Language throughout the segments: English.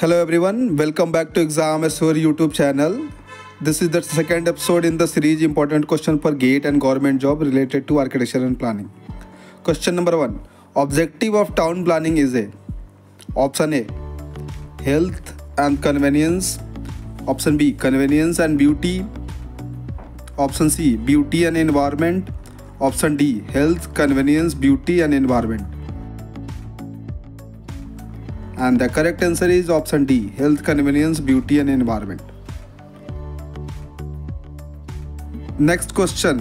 Hello everyone, welcome back to Exam Assure YouTube channel. This is the second episode in the series important question for GATE and government job related to architecture and planning. Question number 1. Objective of town planning is a Option A. Health and convenience. Option B. Convenience and beauty. Option C. Beauty and environment. Option D. Health, convenience, beauty and environment. And the correct answer is option D health, convenience, beauty, and environment. Next question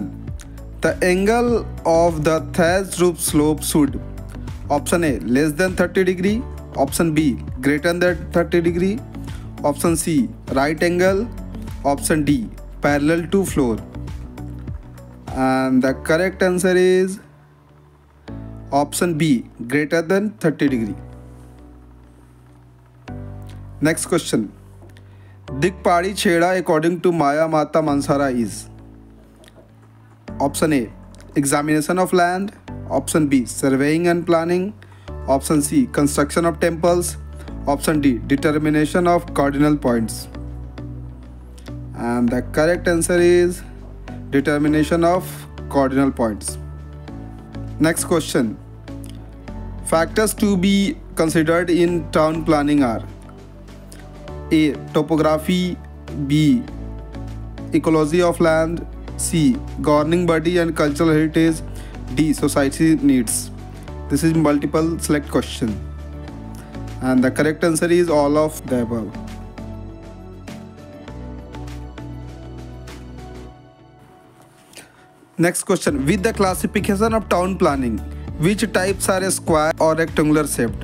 The angle of the thatched roof slope should option A less than 30 degree, option B greater than 30 degree, option C right angle, option D parallel to floor. And the correct answer is option B greater than 30 degree. Next question. Dikpadi Cheda according to Maya Mata Mansara is Option A Examination of land. Option B Surveying and planning. Option C Construction of temples. Option D Determination of cardinal points. And the correct answer is Determination of cardinal points. Next question. Factors to be considered in town planning are a. Topography B. Ecology of land C. Governing body and cultural heritage D. Society needs This is multiple select question and the correct answer is all of the above. Next question with the classification of town planning which types are a square or rectangular shaped?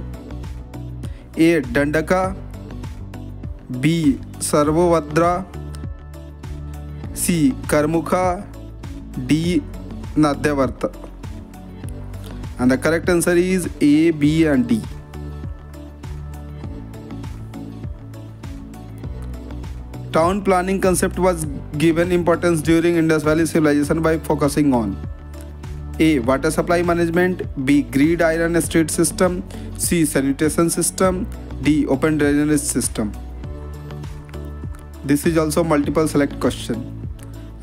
A. Dandaka B. Sarvobhadra C. Karmukha D. Nadyavarta and the correct answer is A, B and D. Town planning concept was given importance during Indus Valley civilization by focusing on A. Water supply management B. Grid iron street system C. Sanitation system D. Open drainage system this is also multiple select question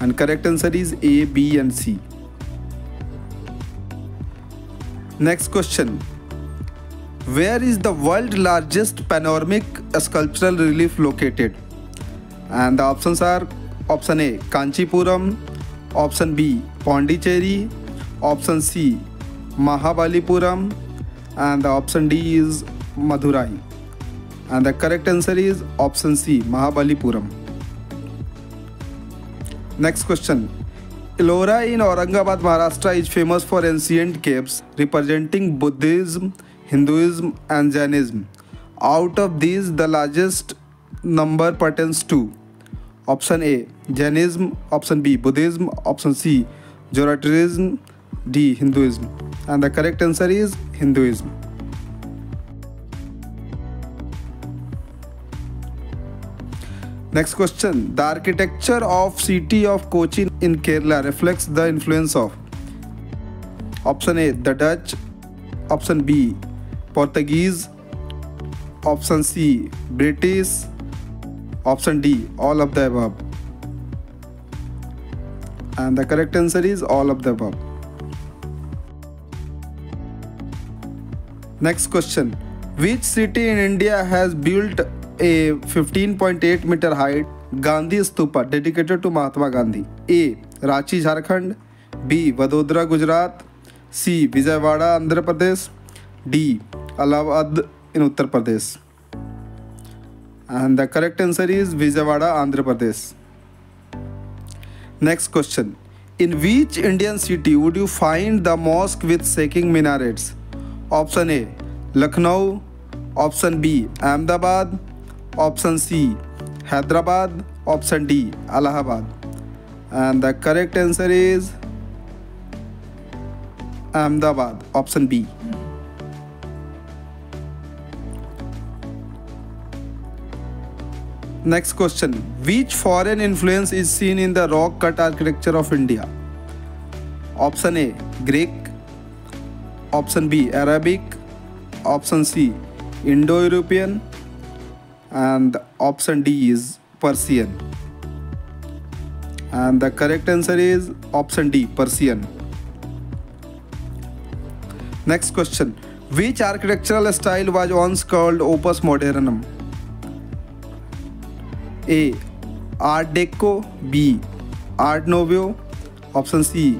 and correct answer is A, B and C. Next question. Where is the world largest panoramic sculptural relief located? And the options are option A Kanchipuram, option B Pondicherry, option C Mahabalipuram and the option D is Madurai and the correct answer is option C Mahabalipuram. Next question. Ellora in Aurangabad, Maharashtra is famous for ancient caves representing Buddhism, Hinduism and Jainism. Out of these, the largest number pertains to option A Jainism, option B Buddhism, option C Zoroastrianism, D Hinduism. And the correct answer is Hinduism. Next question. The architecture of city of Cochin in Kerala reflects the influence of Option A. The Dutch Option B. Portuguese Option C. British Option D. All of the above and the correct answer is all of the above. Next question. Which city in India has built a 15.8 metre height Gandhi stupa dedicated to Mahatma Gandhi A Ranchi Jharkhand B Vadodara Gujarat C Vijayawada Andhra Pradesh D Allahabad in Uttar Pradesh and the correct answer is Vijayawada Andhra Pradesh next question in which Indian city would you find the mosque with shaking minarets option A Lucknow option B Ahmedabad option C, Hyderabad, option D, Allahabad. And the correct answer is Ahmedabad, option B. Next question which foreign influence is seen in the rock cut architecture of India option A Greek option B Arabic option C Indo European and option D is Persian. And the correct answer is option D Persian. Next question Which architectural style was once called Opus Modernum? A. Art Deco B. Art Nouveau Option C.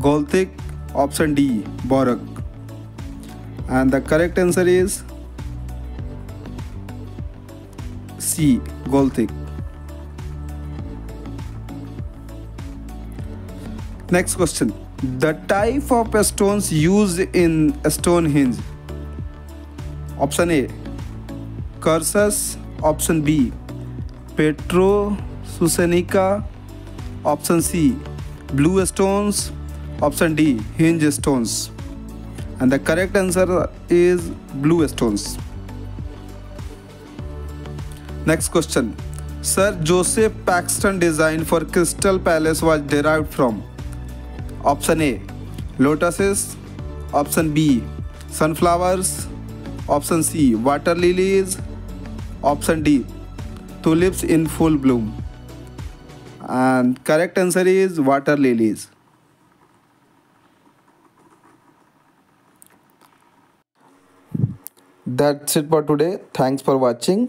Gothic Option D. Baroque And the correct answer is C. Next question. The type of stones used in Stonehenge. Option A. Cursus. Option B. Petro Susenica. Option C. Blue stones. Option D. Hinge stones. And the correct answer is blue stones. Next question. Sir Joseph Paxton design for Crystal Palace was derived from Option A Lotuses Option B Sunflowers Option C Water lilies Option D Tulips in full bloom. And correct answer is water lilies. That's it for today. Thanks for watching